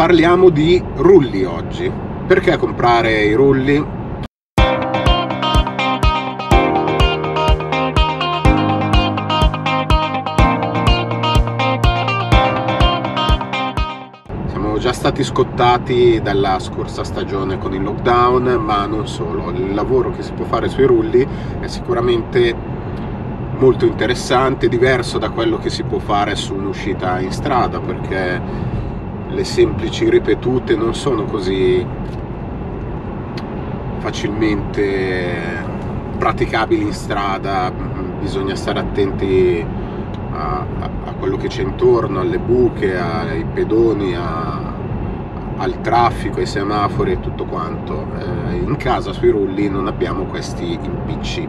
parliamo di rulli oggi. Perché comprare i rulli? Siamo già stati scottati dalla scorsa stagione con il lockdown, ma non solo. Il lavoro che si può fare sui rulli è sicuramente molto interessante, diverso da quello che si può fare su un'uscita in strada, perché le semplici ripetute non sono così facilmente praticabili in strada, bisogna stare attenti a, a, quello che c'è intorno, alle buche, ai pedoni, a, al traffico, ai semafori e tutto quanto. Eh, in casa sui rulli non abbiamo questi impicci.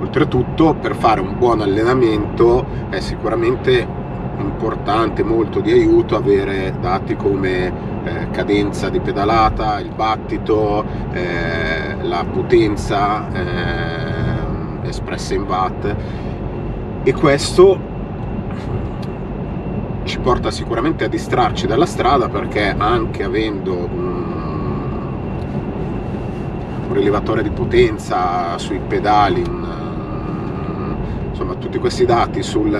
Oltretutto per fare un buon allenamento è sicuramente importante, molto di aiuto avere dati come eh, cadenza di pedalata, il battito, eh, la potenza eh, espressa in watt. E questo ci porta sicuramente a distrarci dalla strada perché anche avendo un, rilevatore di potenza sui pedali, un, insomma tutti questi dati sul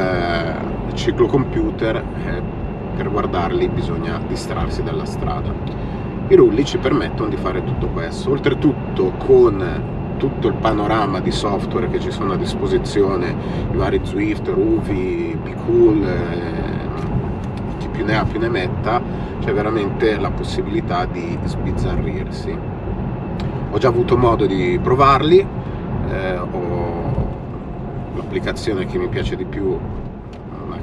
ciclocomputer eh, per guardarli bisogna distrarsi dalla strada. I rulli ci permettono di fare tutto questo. Oltretutto con tutto il panorama di software che ci sono a disposizione i vari Zwift, Ruvi, Cool eh, chi più ne ha più ne metta c'è veramente la possibilità di sbizzarrirsi. Ho già avuto modo di provarli eh, l'applicazione che mi piace di più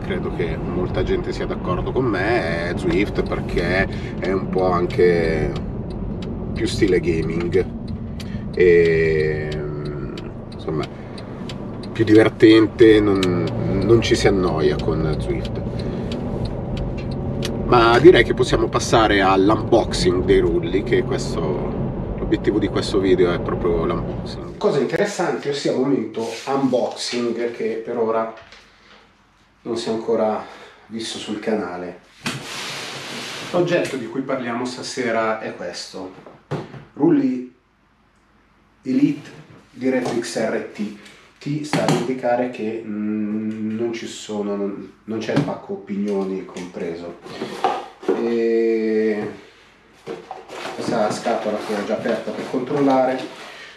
credo che molta gente sia d'accordo con me, è Zwift perché è un po' anche più stile gaming e insomma più divertente, non, non ci si annoia con Zwift. Ma direi che possiamo passare all'unboxing dei rulli, che questo l'obiettivo di questo video è proprio l'unboxing. Cosa interessante ossia momento unboxing che per ora non si è ancora visto sul canale. L'oggetto di cui parliamo stasera è questo, Rulli Elite DirectX RT. T sta ad indicare che mm, non ci sono, non c'è il pacco opinioni compreso. E questa scatola che ho già aperta per controllare,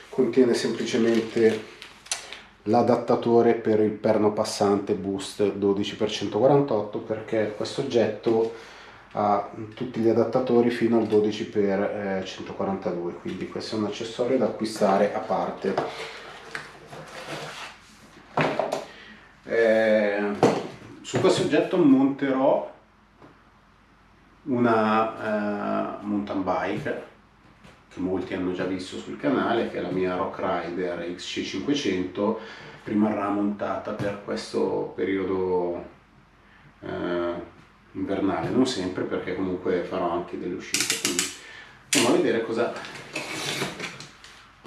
contiene semplicemente l'adattatore per il perno passante boost 12x148 perché questo oggetto ha tutti gli adattatori fino al 12x142 quindi questo è un accessorio da acquistare a parte. Eh, su questo oggetto monterò una uh, mountain bike che molti hanno già visto sul canale, che è la mia Rock Rider XC500, rimarrà montata per questo periodo eh, invernale, non sempre perché comunque farò anche delle uscite, quindi andiamo a vedere cosa,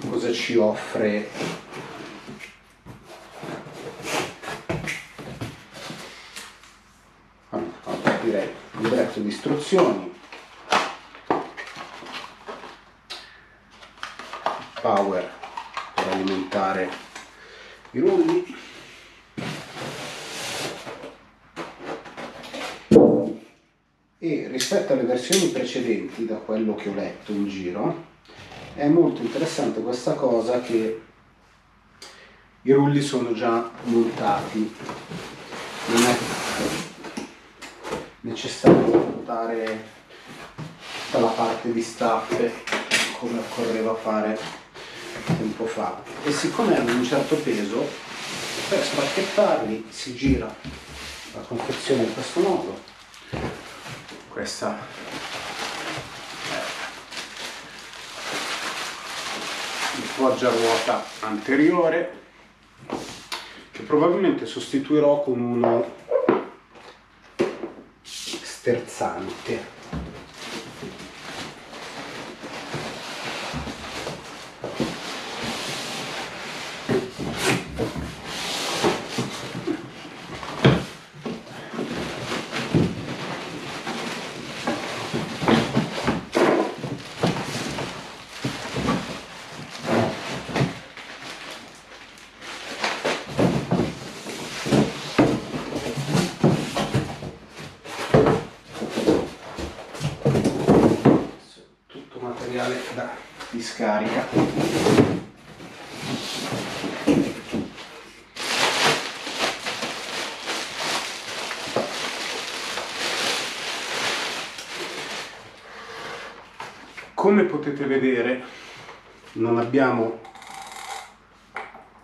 cosa ci offre allora, direi il libretto istruzioni power per alimentare i rulli. E rispetto alle versioni precedenti da quello che ho letto in giro è molto interessante questa cosa che i rulli sono già montati. Non è necessario montare dalla parte di staffe come occorreva fare tempo fa. E siccome hanno un certo peso per spacchettarli si gira la confezione in questo modo. Questa è il poggia ruota anteriore che probabilmente sostituirò con uno sterzante tutto materiale da discarica. Come potete vedere non abbiamo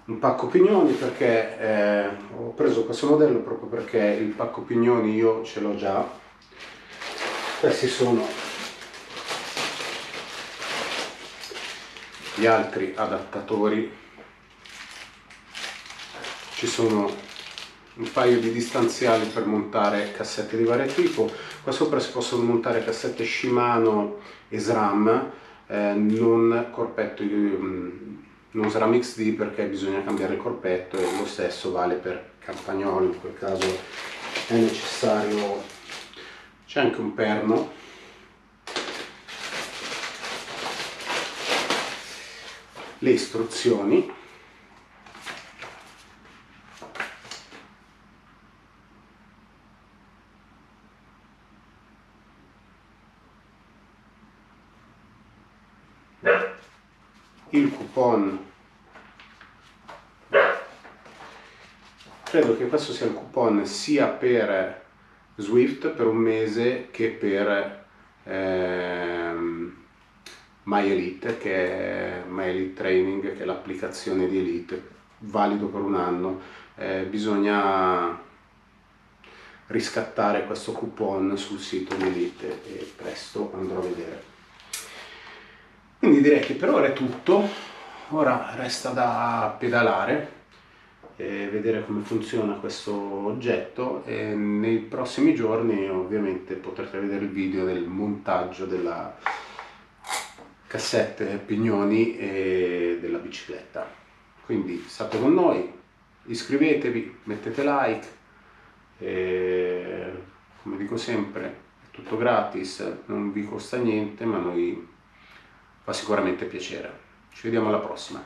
un pacco pignoni perché eh, ho preso questo modello proprio perché il pacco pignoni io ce l'ho già. Questi sono gli altri adattatori. Ci sono un paio di distanziali per montare cassette di vario tipo. Qua sopra si possono montare cassette Shimano e SRAM eh, non corpetto non SRAM XD perché bisogna cambiare il corpetto e lo stesso vale per campagnolo in quel caso è necessario. C'è anche un perno le istruzioni. Il coupon. Credo che questo sia il coupon sia per Swift per un mese che per ehm, My Elite che è My Elite Training che è l'applicazione di Elite valido per un anno. Eh, bisogna riscattare questo coupon sul sito di Elite e presto andrò a vedere. Quindi direi che per ora è tutto, ora resta da pedalare e vedere come funziona questo oggetto e nei prossimi giorni ovviamente potrete vedere il video del montaggio della cassette pignoni e della bicicletta. Quindi state con noi, iscrivetevi, mettete like, e, come dico sempre è tutto gratis, non vi costa niente ma noi fa sicuramente piacere. Ci vediamo alla prossima.